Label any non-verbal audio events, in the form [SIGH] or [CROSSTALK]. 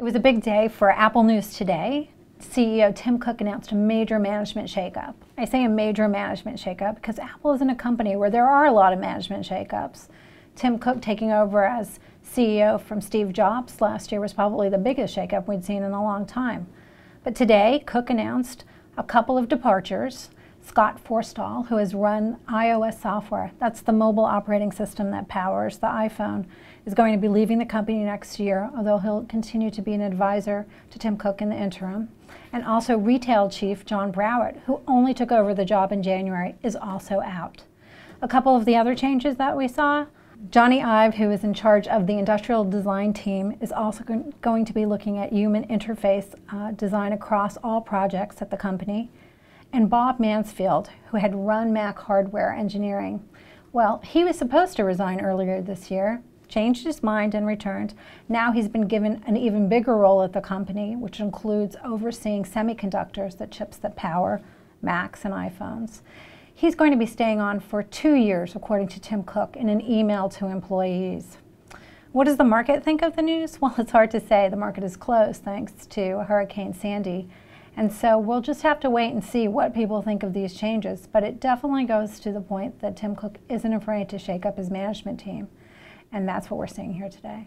It was a big day for Apple News today. CEO Tim Cook announced a major management shakeup. I say a major management shakeup because Apple isn't a company where there are a lot of management shakeups. Tim Cook taking over as CEO from Steve Jobs last year was probably the biggest shakeup we'd seen in a long time. But today, Cook announced a couple of departures. Scott Forstall, who has run iOS software, that's the mobile operating system that powers the iPhone, is going to be leaving the company next year, although he'll continue to be an advisor to Tim Cook in the interim. And also retail chief John Browett, who only took over the job in January, is also out. A couple of the other changes that we saw, Jony Ive, who is in charge of the industrial design team, is also going to be looking at human interface uh, design across all projects at the company. And Bob Mansfield, who had run Mac hardware engineering, well, he was supposed to resign earlier this year, changed his mind and returned. Now he's been given an even bigger role at the company, which includes overseeing semiconductors, the chips that power Macs and iPhones. He's going to be staying on for two years, according to Tim Cook, in an email to employees. What does the market think of the news? [LAUGHS] Well, it's hard to say. The market is closed thanks to Hurricane Sandy. And so we'll just have to wait and see what people think of these changes. But it definitely goes to the point that Tim Cook isn't afraid to shake up his management team. And that's what we're seeing here today.